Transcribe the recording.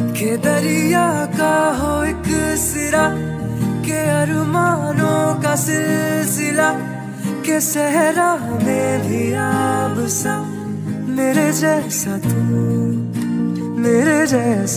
के दरिया का हो एक सिरा, के अरमानों का सिलसिला, के सहरा में भी आप सा मेरे जैसा तू, मेरे जैसा